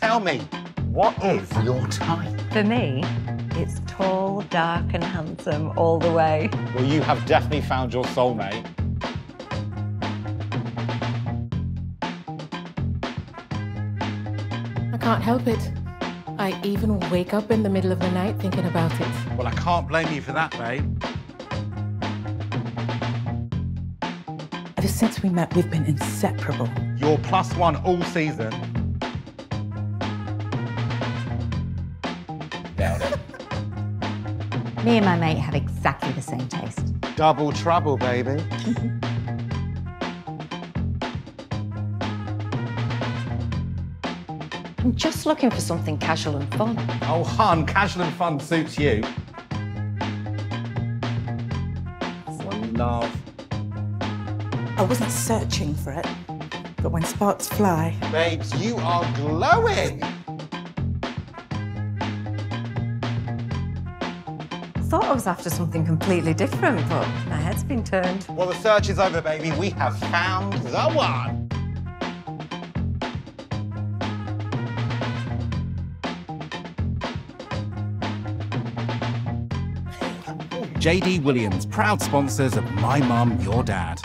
Tell me, what is your type? For me, it's tall, dark, and handsome all the way. Well, you have definitely found your soulmate. I can't help it. I even wake up in the middle of the night thinking about it. Well, I can't blame you for that, babe. Ever since we met, we've been inseparable. You're plus one all season. Down it. Me and my mate have exactly the same taste. Double trouble, baby. I'm just looking for something casual and fun. Oh, hon, casual and fun suits you. One love. I wasn't searching for it, but when sparks fly, Babes, you are glowing. Thought I was after something completely different, but my head's been turned. Well, the search is over, baby. We have found the one. JD Williams, proud sponsors of My Mum, Your Dad.